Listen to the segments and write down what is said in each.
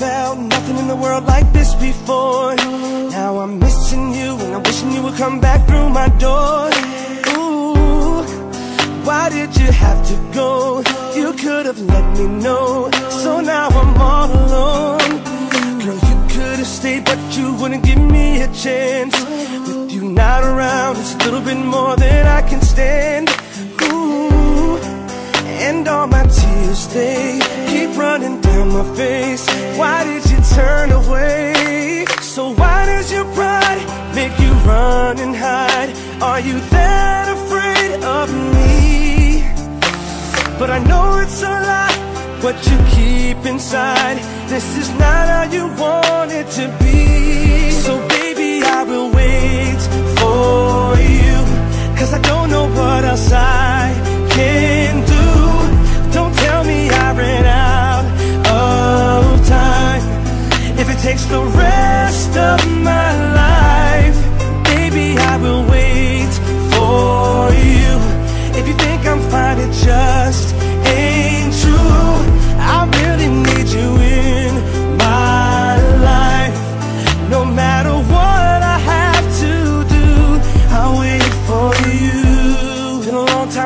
nothing in the world like this before. Now I'm missing you and I'm wishing you would come back through my door. Ooh, why did you have to go? You could have let me know. So now I'm all alone. Girl, you could have stayed, but you wouldn't give me a chance. With you not around, it's a little bit more than I can stand. Ooh, and all my tears they keep running down my face. Why did you turn away? So why does your pride make you run and hide? Are you that afraid of me? But I know it's a lie, what you keep inside. This is not how you want it to be.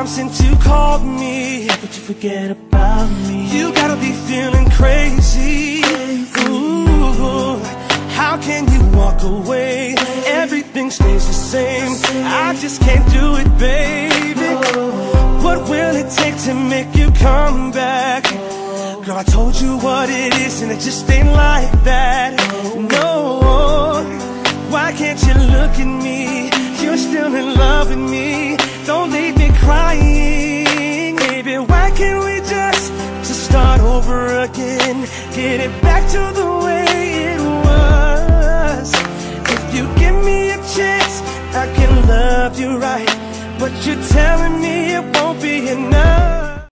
Time since you called me, but you forget about me. You gotta be feeling crazy. Ooh, how can you walk away? Everything stays the same. I just can't do it, baby. What will it take to make you come back? Girl, I told you what it is, and it just ain't like that. No, why can't you look at me? You're still in love with me. Don't leave me over again? Get it back to the way it was. If you give me a chance, I can love you right. But you're telling me it won't be enough.